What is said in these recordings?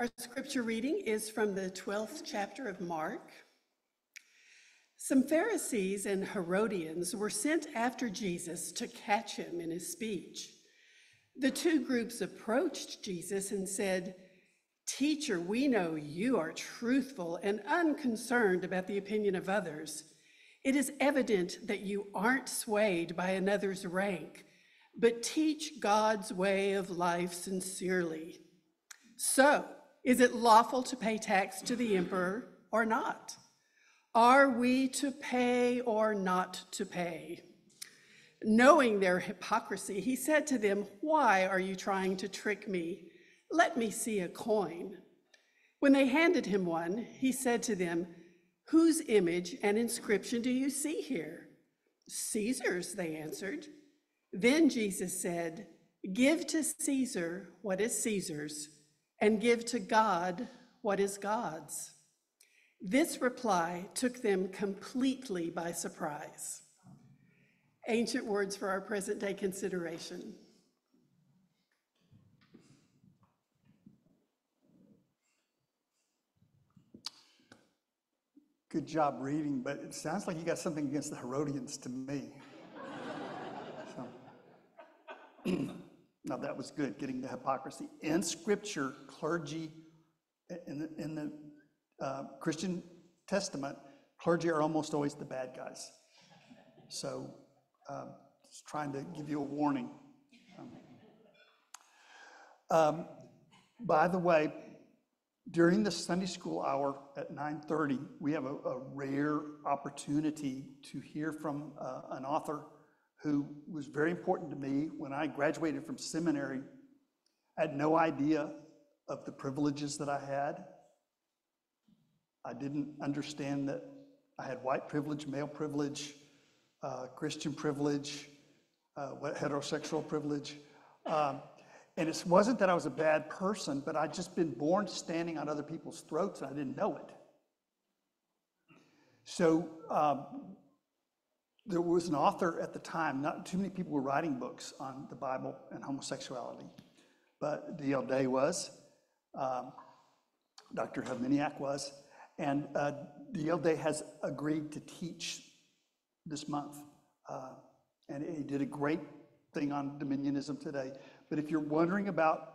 Our scripture reading is from the 12th chapter of Mark. Some Pharisees and Herodians were sent after Jesus to catch him in his speech. The two groups approached Jesus and said, Teacher, we know you are truthful and unconcerned about the opinion of others. It is evident that you aren't swayed by another's rank, but teach God's way of life sincerely. So, is it lawful to pay tax to the emperor or not? Are we to pay or not to pay? Knowing their hypocrisy, he said to them, Why are you trying to trick me? Let me see a coin. When they handed him one, he said to them, Whose image and inscription do you see here? Caesar's, they answered. Then Jesus said, Give to Caesar what is Caesar's, and give to God what is God's. This reply took them completely by surprise. Ancient words for our present day consideration. Good job reading, but it sounds like you got something against the Herodians to me. So, now that was good, getting the hypocrisy. In Scripture, clergy, in the, in the uh, Christian Testament, clergy are almost always the bad guys. So, uh, just trying to give you a warning. Um, by the way, during the Sunday school hour at 9:30, we have a, a rare opportunity to hear from uh, an author who was very important to me when I graduated from seminary. I had no idea of the privileges that I had. I didn't understand that I had white privilege, male privilege, uh, Christian privilege, uh, heterosexual privilege. Um, and it wasn't that I was a bad person, but I'd just been born standing on other people's throats and I didn't know it. So um, there was an author at the time, not too many people were writing books on the Bible and homosexuality, but D.L. Day was, um, Dr. Hovmaniak was, and uh, D.L. Day has agreed to teach this month. Uh, and he did a great thing on dominionism today. But if you're wondering about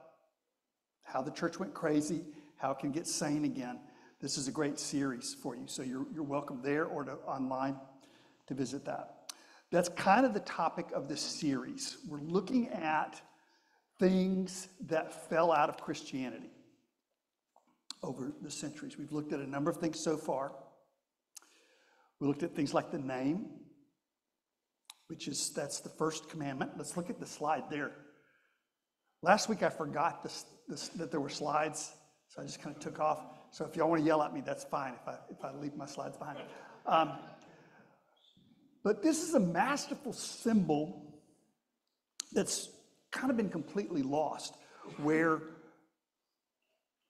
how the church went crazy, how it can get sane again, this is a great series for you. So you're, you're welcome there or to online to visit that. That's kind of the topic of this series. We're looking at things that fell out of Christianity over the centuries. We've looked at a number of things so far. We looked at things like the name, which is that's the first commandment. Let's look at the slide there. Last week I forgot this, this, that there were slides, so I just kind of took off. So if y'all want to yell at me, that's fine if I, if I leave my slides behind. Um, but this is a masterful symbol that's kind of been completely lost, where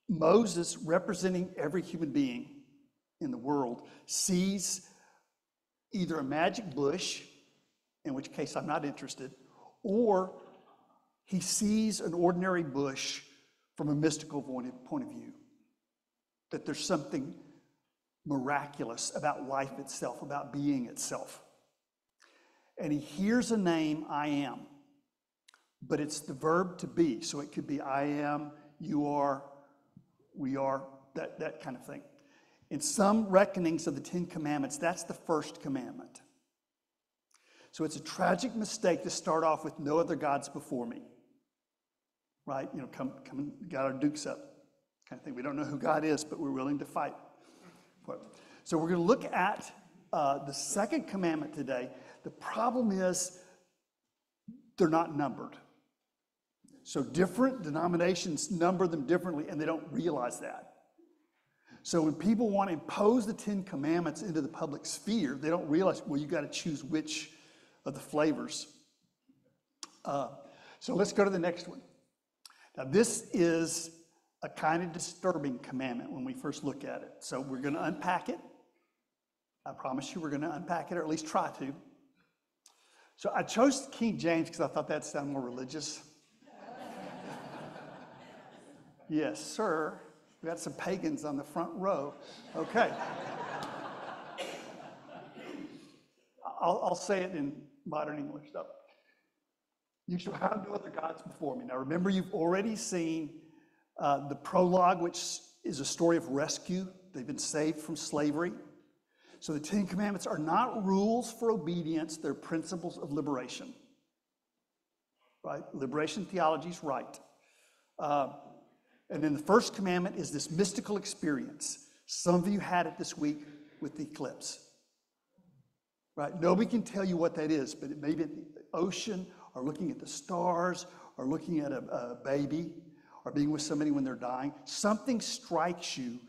Moses, representing every human being in the world, sees either a magic bush, in which case I'm not interested, or he sees an ordinary bush from a mystical point of view. That there's something miraculous about life itself, about being itself. And he hears a name, I am, but it's the verb to be. So it could be I am, you are, we are, that, that kind of thing. In some reckonings of the Ten Commandments, that's the first commandment. So it's a tragic mistake to start off with no other gods before me right? You know, come, come got our dukes up kind of thing. We don't know who God is, but we're willing to fight. So we're going to look at uh, the second commandment today. The problem is they're not numbered. So different denominations number them differently, and they don't realize that. So when people want to impose the Ten Commandments into the public sphere, they don't realize, well, you got to choose which of the flavors. Uh, so let's go to the next one. Now, this is a kind of disturbing commandment when we first look at it. So, we're going to unpack it. I promise you, we're going to unpack it, or at least try to. So, I chose King James because I thought that sounded more religious. yes, sir. We got some pagans on the front row. Okay. I'll, I'll say it in modern English though. You shall have no other gods before me. Now remember, you've already seen uh, the prologue, which is a story of rescue. They've been saved from slavery. So the Ten Commandments are not rules for obedience, they're principles of liberation. Right? Liberation theology is right. Uh, and then the first commandment is this mystical experience. Some of you had it this week with the eclipse. Right? Nobody can tell you what that is, but it may be the ocean, or looking at the stars, or looking at a, a baby, or being with somebody when they're dying. Something strikes you.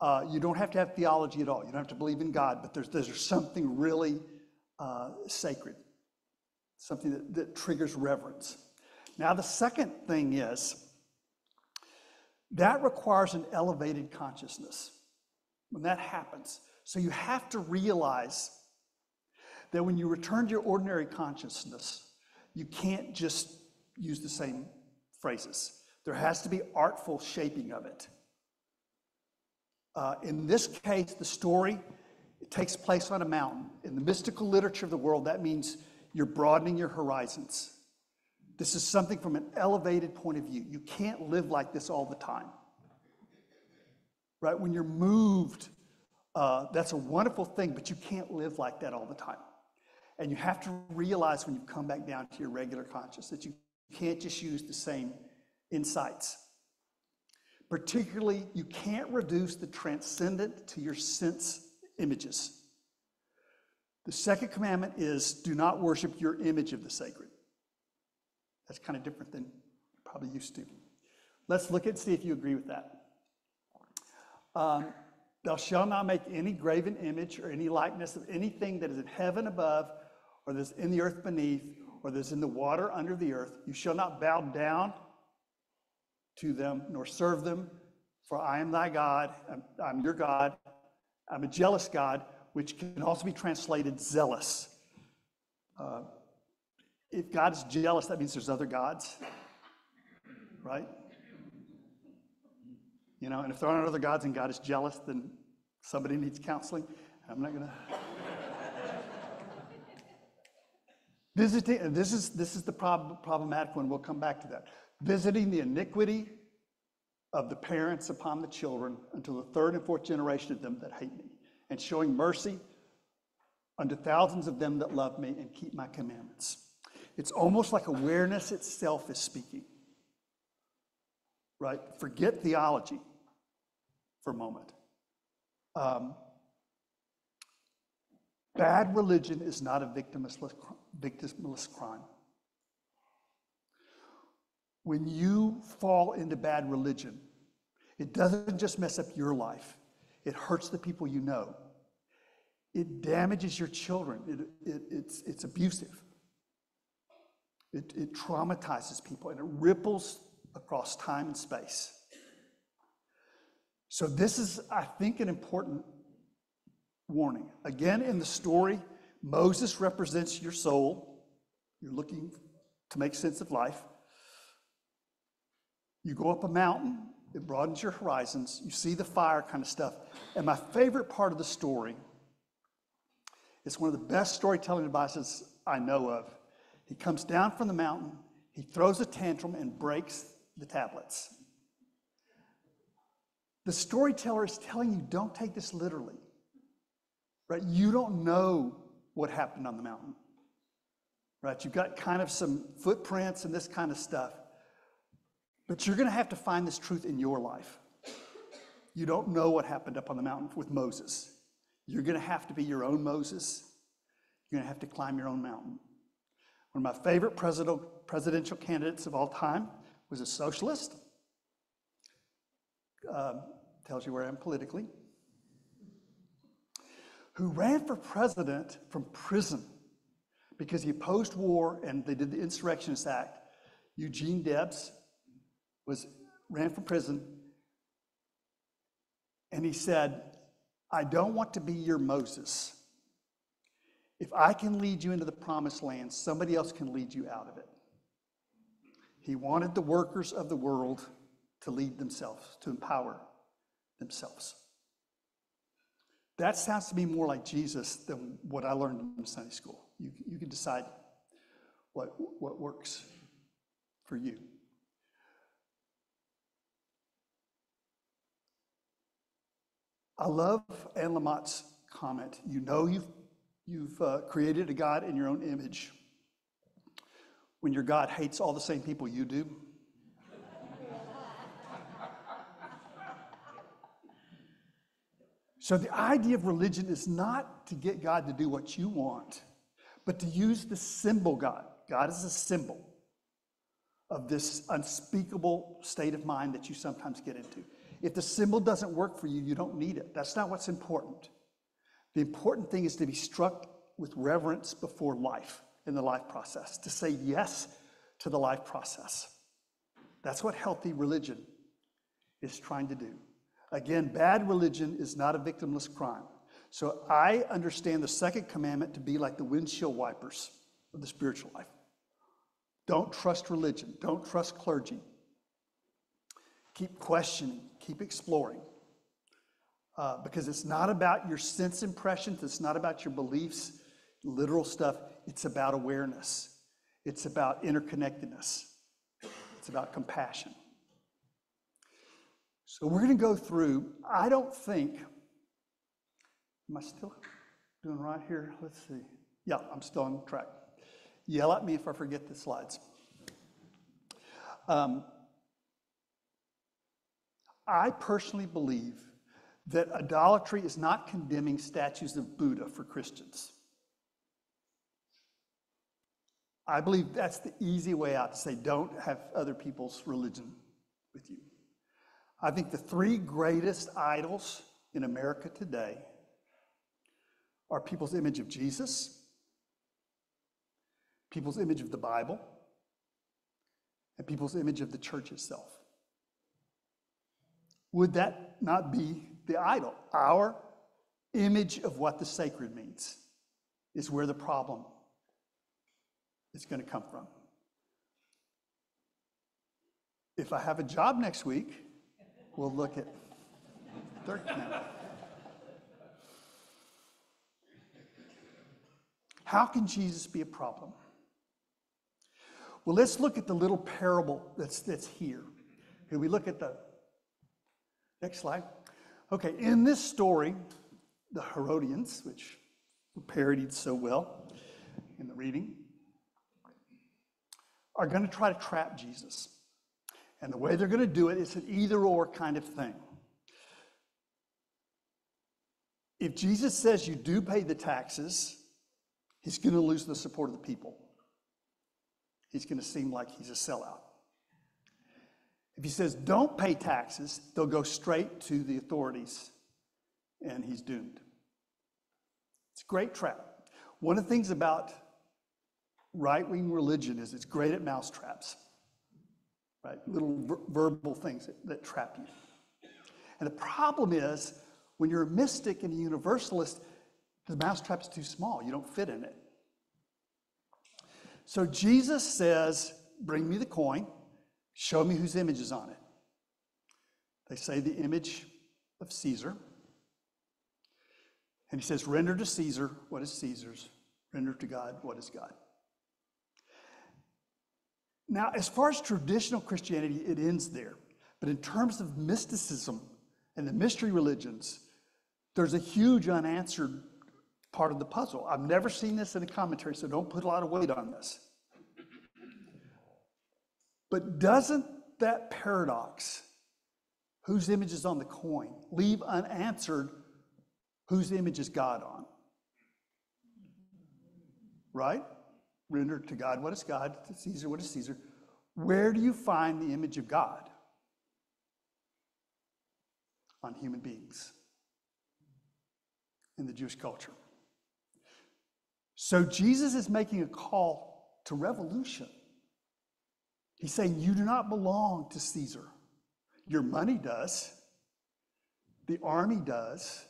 Uh, you don't have to have theology at all. You don't have to believe in God, but there's, there's something really uh, sacred, something that, that triggers reverence. Now, the second thing is that requires an elevated consciousness when that happens. So you have to realize that when you return to your ordinary consciousness, you can't just use the same phrases. There has to be artful shaping of it. Uh, in this case, the story takes place on a mountain. In the mystical literature of the world, that means you're broadening your horizons. This is something from an elevated point of view. You can't live like this all the time. Right? When you're moved, uh, that's a wonderful thing, but you can't live like that all the time. And you have to realize when you come back down to your regular conscious that you can't just use the same insights. Particularly, you can't reduce the transcendent to your sense images. The second commandment is do not worship your image of the sacred. That's kind of different than you probably used to. Let's look at see if you agree with that. Um, Thou shalt not make any graven image or any likeness of anything that is in heaven above, or that's in the earth beneath, or that's in the water under the earth. You shall not bow down to them, nor serve them, for I am thy God. I'm, I'm your God. I'm a jealous God, which can also be translated zealous. Uh, if God is jealous, that means there's other gods, right? You know, and if there aren't other gods and God is jealous, then somebody needs counseling. I'm not gonna. Visiting, this is this is the prob- problematic one. We'll come back to that. Visiting the iniquity of the parents upon the children until the third and fourth generation of them that hate me, and showing mercy unto thousands of them that love me and keep my commandments. It's almost like awareness itself is speaking. Right? Forget theology for a moment. Um, bad religion is not a victimless, victimless crime. When you fall into bad religion, it doesn't just mess up your life, it hurts the people you know. It damages your children. It, it, it's, it's abusive. It, it traumatizes people and it ripples across time and space. So, this is, I think, an important warning. Again, in the story, Moses represents your soul. You're looking to make sense of life. You go up a mountain, it broadens your horizons. You see the fire kind of stuff. And my favorite part of the story, it's one of the best storytelling devices I know of. He comes down from the mountain, he throws a tantrum and breaks the tablets. The storyteller is telling you don't take this literally. Right? You don't know what happened on the mountain. Right? You've got kind of some footprints and this kind of stuff. But you're going to have to find this truth in your life. You don't know what happened up on the mountain with Moses. You're going to have to be your own Moses. You're going to have to climb your own mountain. One of my favorite presidential candidates of all time was a socialist. Um, tells you where I am politically. Who ran for president from prison because he opposed war and they did the Insurrectionist Act. Eugene Debs was ran from prison and he said, I don't want to be your Moses. If I can lead you into the promised land, somebody else can lead you out of it. He wanted the workers of the world to lead themselves, to empower themselves. That sounds to me more like Jesus than what I learned in Sunday school. You, you can decide what, what works for you. I love Anne Lamott's comment. You know you've, you've uh, created a God in your own image when your God hates all the same people you do. So the idea of religion is not to get God to do what you want, but to use the symbol God. God is a symbol of this unspeakable state of mind that you sometimes get into. If the symbol doesn't work for you, you don't need it. That's not what's important. The important thing is to be struck with reverence before life in the life process, to say yes to the life process. That's what healthy religion is trying to do. Again, bad religion is not a victimless crime. So I understand the second commandment to be like the windshield wipers of the spiritual life. Don't trust religion, don't trust clergy. Keep questioning, keep exploring. Uh, because it's not about your sense impressions, it's not about your beliefs, literal stuff. It's about awareness, it's about interconnectedness, it's about compassion. So we're going to go through, I don't think, am I still doing right here? Let's see. Yeah, I'm still on track. Yell at me if I forget the slides. Um, I personally believe that idolatry is not condemning statues of Buddha for Christians. I believe that's the easy way out to say, don't have other people's religion with you. I think the three greatest idols in America today are people's image of Jesus, people's image of the Bible, and people's image of the church itself. Would that not be the idol? Our image of what the sacred means is where the problem is going to come from. If I have a job next week, we'll look at third now. How can Jesus be a problem? Well, let's look at the little parable that's, that's here. Can we look at the next slide? Okay, in this story, the Herodians, which were parodied so well in the reading, are going to try to trap Jesus. And the way they're going to do it is an either or kind of thing. If Jesus says you do pay the taxes, he's going to lose the support of the people. He's going to seem like he's a sellout. If he says don't pay taxes, they'll go straight to the authorities and he's doomed. It's a great trap. One of the things about right wing religion is it's great at mousetraps right? Little ver- verbal things that, that trap you. And the problem is when you're a mystic and a universalist, the mousetrap's too small. You don't fit in it. So Jesus says, Bring me the coin, show me whose image is on it. They say the image of Caesar. And he says, Render to Caesar what is Caesar's, render to God what is God. Now, as far as traditional Christianity, it ends there. But in terms of mysticism and the mystery religions, there's a huge unanswered part of the puzzle. I've never seen this in a commentary, so don't put a lot of weight on this. But doesn't that paradox, whose image is on the coin, leave unanswered whose image is God on? Right? Render to God what is God, to Caesar what is Caesar. Where do you find the image of God? On human beings in the Jewish culture. So Jesus is making a call to revolution. He's saying, You do not belong to Caesar. Your money does, the army does,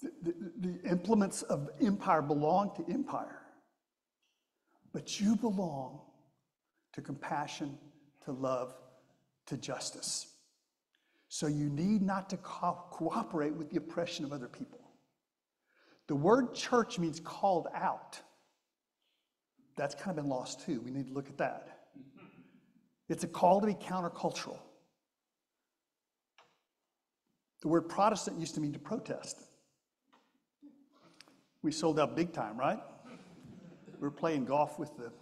The, the, the, implements of empire belong to empire, but you belong to compassion, to love, to justice. So you need not to co- cooperate with the oppression of other people. The word church means called out. That's kind of been lost too. We need to look at that. It's a call to be countercultural. The word Protestant used to mean to protest. We sold out big time, right? We're playing golf with the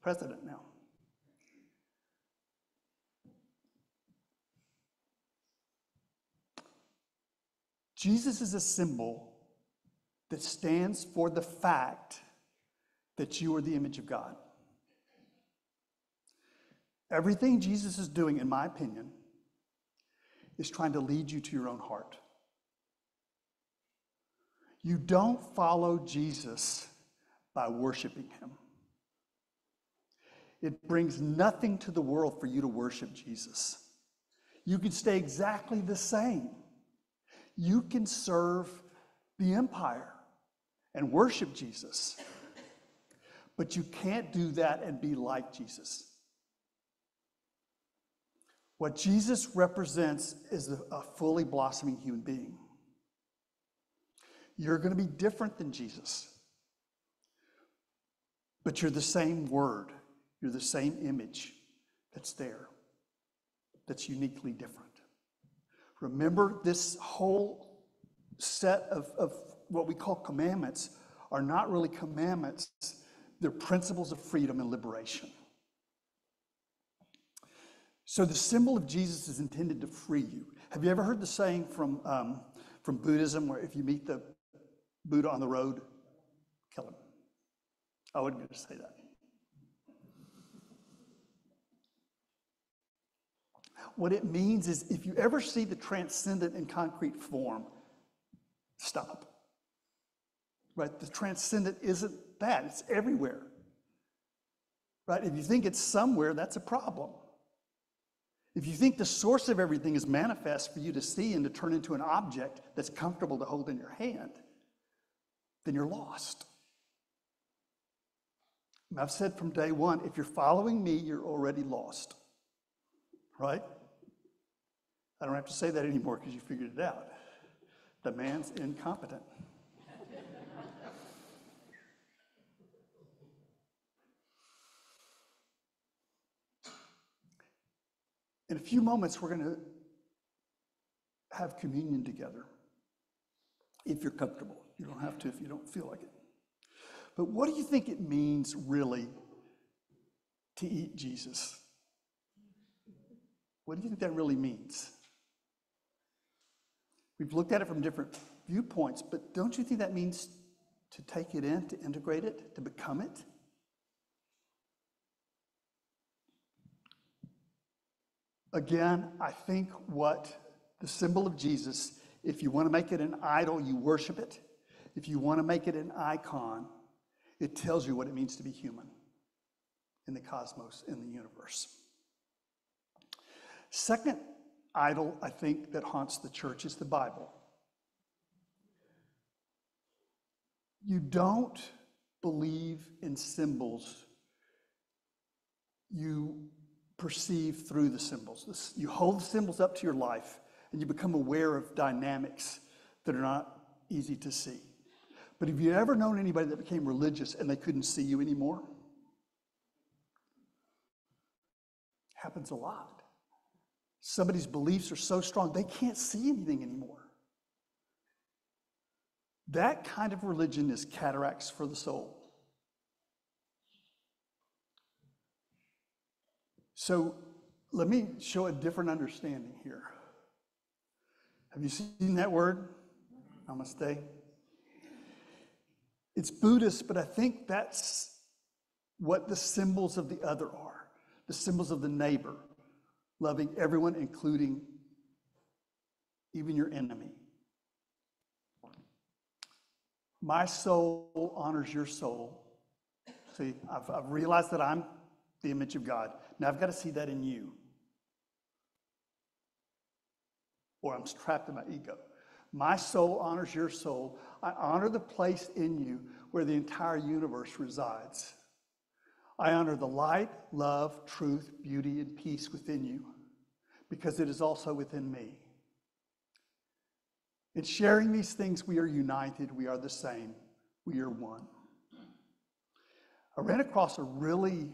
president now. Jesus is a symbol that stands for the fact that you are the image of God. Everything Jesus is doing, in my opinion, is trying to lead you to your own heart. You don't follow Jesus by worshiping him. It brings nothing to the world for you to worship Jesus. You can stay exactly the same. You can serve the empire and worship Jesus. But you can't do that and be like Jesus. What Jesus represents is a, fully blossoming human being. You're going to be different than Jesus, but you're the same word, you're the same image that's there, that's uniquely different. Remember, this whole set of, of what we call commandments are not really commandments, they're principles of freedom and liberation. So the symbol of Jesus is intended to free you. Have you ever heard the saying from, um, from Buddhism where if you meet the Buddha on the road, kill him? I going to say that. What it means is if you ever see the transcendent in concrete form, stop. Right? The transcendent isn't that, it's everywhere. Right? If you think it's somewhere, that's a problem. If you think the source of everything is manifest for you to see and to turn into an object that's comfortable to hold in your hand, then you're lost. And I've said from day one if you're following me, you're already lost. Right? I don't have to say that anymore because you figured it out. The man's incompetent. In a few moments, we're going to have communion together if you're comfortable. You don't have to if you don't feel like it. But what do you think it means really to eat Jesus? What do you think that really means? We've looked at it from different viewpoints, but don't you think that means to take it in, to integrate it, to become it? Again, I think what the symbol of Jesus, if you want to make it an idol, you worship it. If you want to make it an icon, it tells you what it means to be human in the cosmos, in the universe. Second idol, I think, that haunts the church is the Bible. You don't believe in symbols, you perceive through the symbols. You hold the symbols up to your life and you become aware of dynamics that are not easy to see. But have you ever known anybody that became religious and they couldn't see you anymore? Happens a lot. Somebody's beliefs are so strong they can't see anything anymore. That kind of religion is cataracts for the soul. So let me show a different understanding here. Have you seen that word? Namaste. It's Buddhist, but I think that's what the symbols of the other are the symbols of the neighbor, loving everyone, including even your enemy. My soul honors your soul. See, I've, I've realized that I'm the image of God. Now I've got to see that in you. Or I'm trapped in my ego. My soul honors your soul. I honor the place in you where the entire universe resides. I honor the light, love, truth, beauty, and peace within you. because it is also within me. In sharing these things, we are united, we are the same, we are one. I ran across a really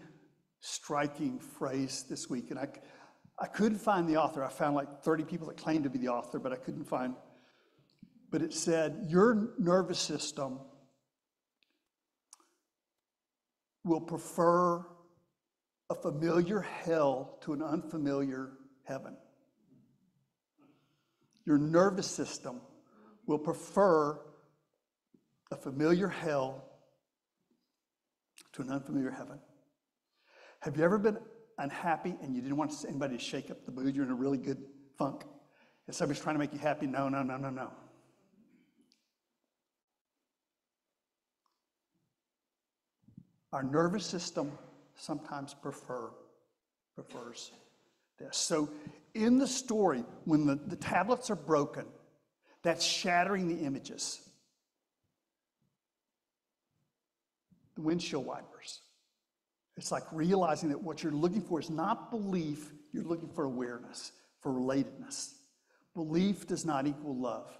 striking phrase this week, and I, I couldn't find the author. I found like 30 people that claimed to be the author, but I couldn't find. But it said, Your nervous system will prefer a familiar hell to an unfamiliar heaven. Your nervous system will prefer a familiar hell to an unfamiliar heaven. Have you ever been unhappy and you didn't want anybody to shake up the mood? You're in a really good funk. And somebody's trying to make you happy. No, no, no, no, no. Our nervous system sometimes prefer, prefers this. So in the story, when the, the tablets are broken, that's shattering the images. The windshield wipers. It's like realizing that what you're looking for is not belief, you're looking for awareness, for relatedness. Belief does not equal love.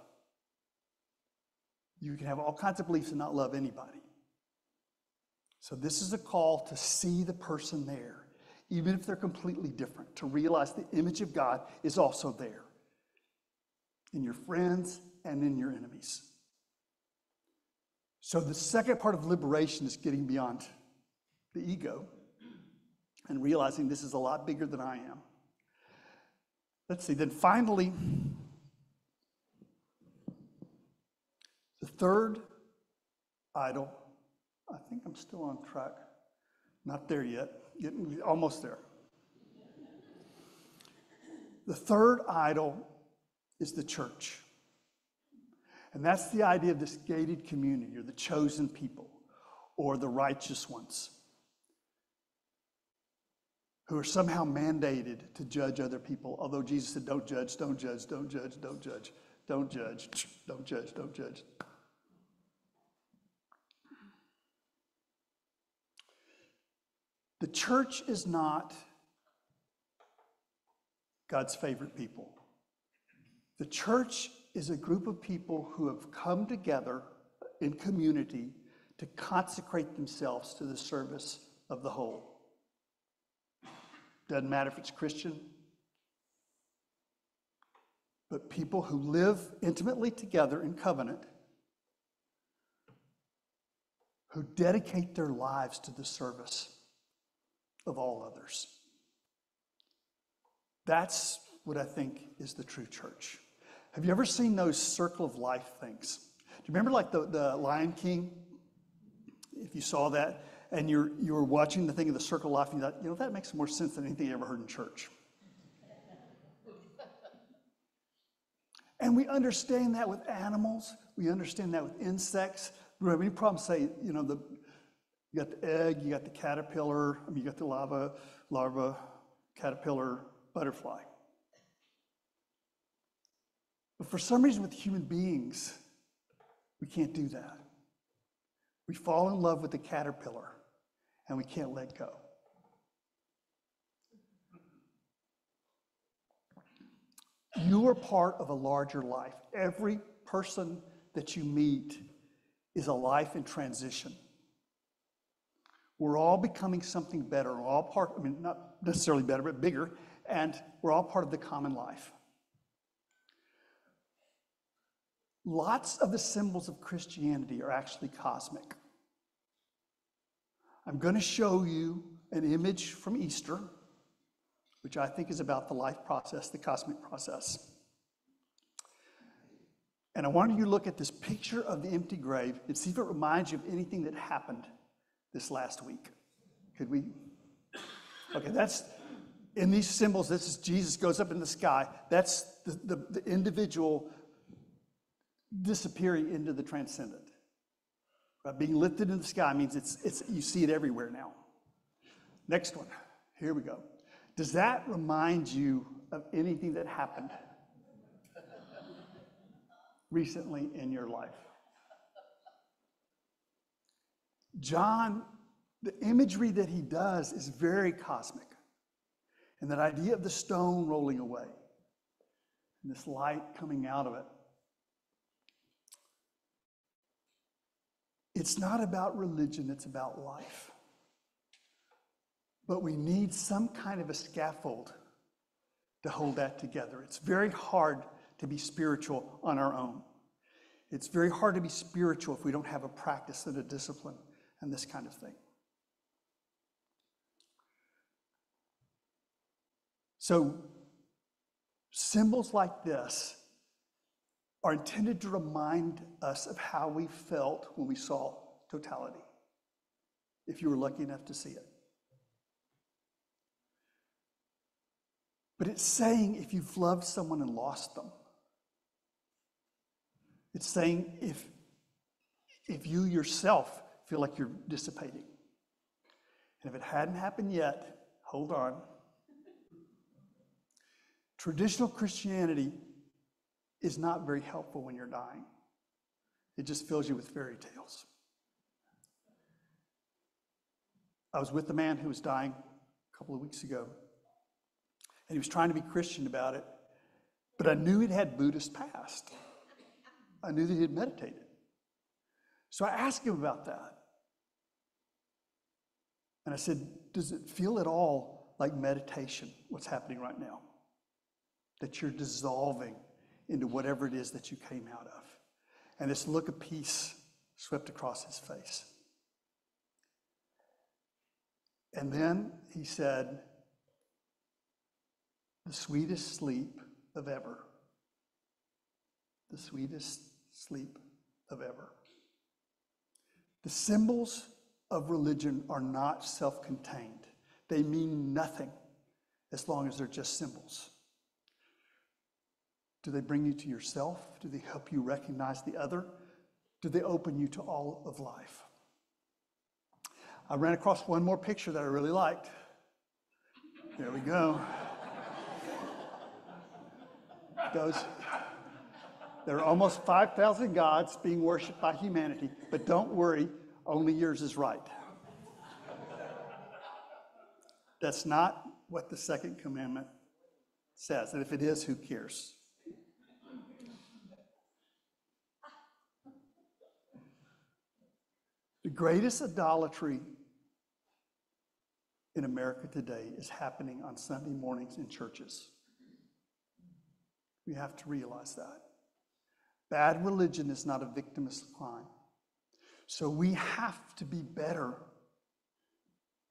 You can have all kinds of beliefs and not love anybody. So, this is a call to see the person there, even if they're completely different, to realize the image of God is also there in your friends and in your enemies. So, the second part of liberation is getting beyond the ego and realizing this is a lot bigger than I am. Let's see, then finally, the third idol I think I'm still on track. Not there yet, getting almost there. The third idol is the church. And that's the idea of this gated community or the chosen people or the righteous ones who are somehow mandated to judge other people. Although Jesus said, Don't judge, don't judge, don't judge, don't judge, don't judge, don't judge, don't judge. The church is not God's favorite people. The church is a group of people who have come together in community to consecrate themselves to the service of the whole. Doesn't matter if it's Christian, but people who live intimately together in covenant, who dedicate their lives to the service of all others. That's what I think is the true church. Have you ever seen those circle of life things? Do you remember like the, the Lion King? If you saw that and you're you were watching the thing of the circle of life and you thought, you know, that makes more sense than anything you ever heard in church. and we understand that with animals, we understand that with insects. We have any problem say, you know, the you got the egg, you got the caterpillar, I mean, you got the lava, larva, caterpillar, butterfly. But for some reason, with human beings, we can't do that. We fall in love with the caterpillar and we can't let go. You are part of a larger life. Every person that you meet is a life in transition. We're all becoming something better. We're all part, I mean, not necessarily better, but bigger, and we're all part of the common life. Lots of the symbols of Christianity are actually cosmic. I'm going to show you an image from Easter, which I think is about the life process, the cosmic process. And I want you to look at this picture of the empty grave and see if it reminds you of anything that happened this last week. Could we? Okay, that's in these symbols. This is Jesus goes up in the sky. That's the, the, the individual disappearing into the transcendent. Right? Being lifted in the sky means it's, it's you see it everywhere now. Next one. Here we go. Does that remind you of anything that happened recently in your life? John, the imagery that he does is very cosmic. And that idea of the stone rolling away and this light coming out of it. It's not about religion, it's about life. But we need some kind of a scaffold to hold that together. It's very hard to be spiritual on our own. It's very hard to be spiritual if we don't have a practice and a discipline and this kind of thing. So, symbols like this are intended to remind us of how we felt when we saw totality, if you were lucky enough to see it. But it's saying if you've loved someone and lost them. It's saying if, if you yourself feel like you're dissipating. And if it hadn't happened yet, hold on. Traditional Christianity is not very helpful when you're dying. It just fills you with fairy tales. I was with a man who was dying a couple of weeks ago, and he was trying to be Christian about it, but I knew he'd had Buddhist past. I knew that he had meditated. So I asked him about that. And I said, Does it feel at all like meditation, what's happening right now? That you're dissolving into whatever it is that you came out of. And this look of peace swept across his face. And then he said, The sweetest sleep of ever. The sweetest sleep of ever. The symbols of religion are not self contained, they mean nothing as long as they're just symbols. Do they bring you to yourself? Do they help you recognize the other? Do they open you to all of life? I ran across one more picture that I really liked. There we go. Those, there are almost 5,000 gods being worshiped by humanity, but don't worry, only yours is right. That's not what the second commandment says. And if it is, who cares? The greatest idolatry in America today is happening on Sunday mornings in churches. We have to realize that. Bad religion is not a victimless crime. So we have to be better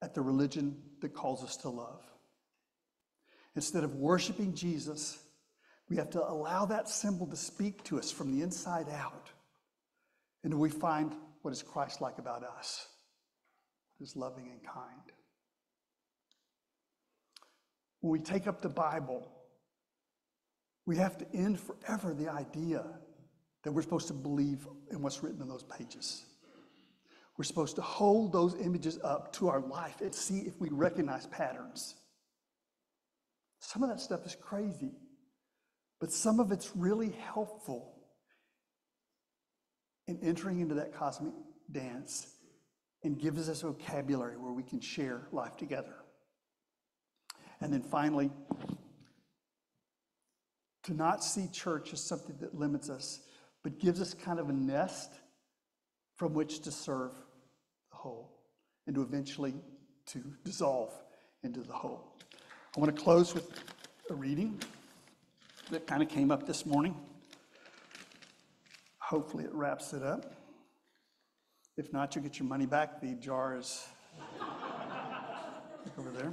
at the religion that calls us to love. Instead of worshiping Jesus, we have to allow that symbol to speak to us from the inside out. And we find what is Christ like about us? What is loving and kind? When we take up the Bible, we have to end forever the idea that we're supposed to believe in what's written in those pages. We're supposed to hold those images up to our life and see if we recognize patterns. Some of that stuff is crazy, but some of it's really helpful in entering into that cosmic dance and gives us vocabulary where we can share life together. And then finally, to not see church as something that limits us, but gives us kind of a nest from which to serve the whole and to eventually to dissolve into the whole. I want to close with a reading that kind of came up this morning. Hopefully, it wraps it up. If not, you'll get your money back. The jar is over there.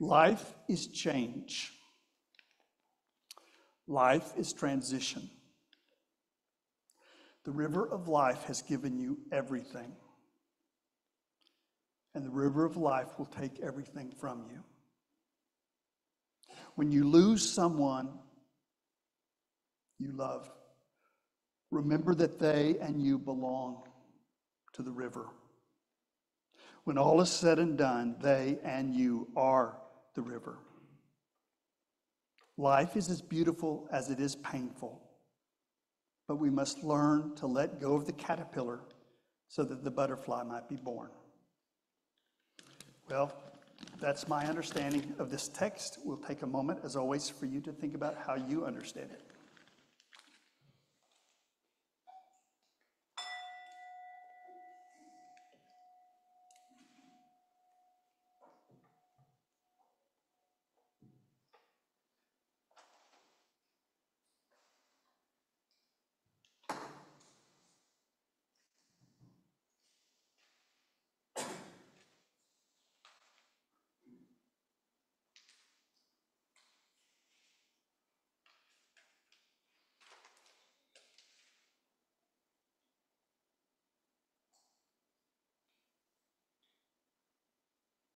Life is change. Life is transition. The river of life has given you everything. And the river of life will take everything from you. When you lose someone you love, remember that they and you belong to the river. When all is said and done, they and you are the river. Life is as beautiful as it is painful, but we must learn to let go of the caterpillar so that the butterfly might be born. Well, That's my understanding of this text. We'll take a moment, as always, for you to think about how you understand it.